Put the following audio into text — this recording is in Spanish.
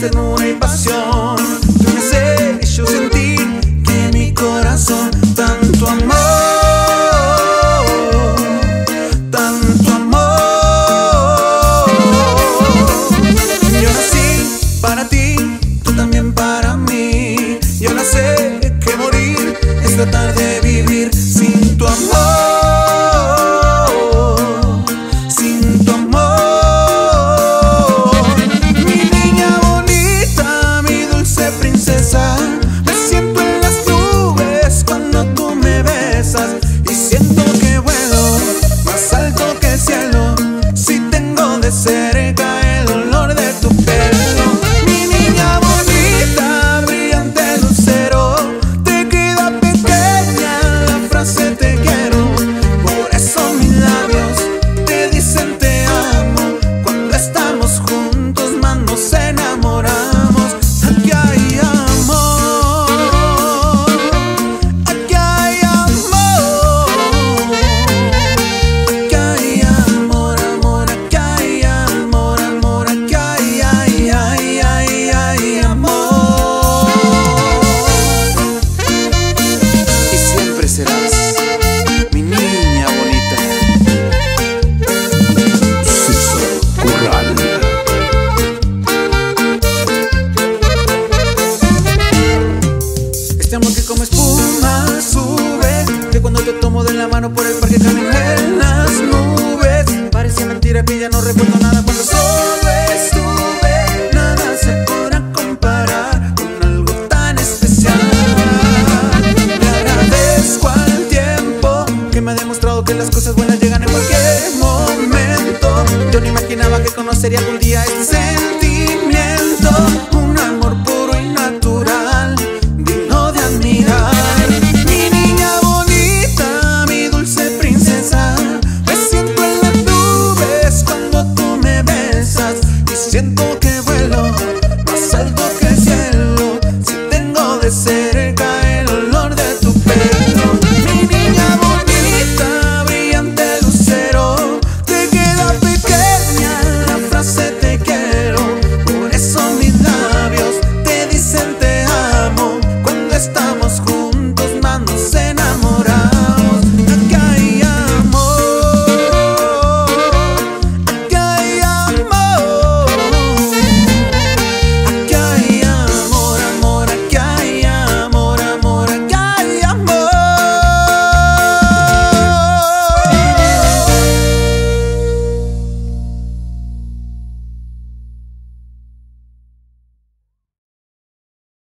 existe nueva invasión. Весен mano por el parque caminé en las nubes. Parecía mentira que ya no recuerdo nada cuando solo estuve. Nada se podrá comparar con algo tan especial. Le agradezco al tiempo que me ha demostrado que las cosas buenas llegan en cualquier momento. Yo no imaginaba que conocería algún día este sentido. cerca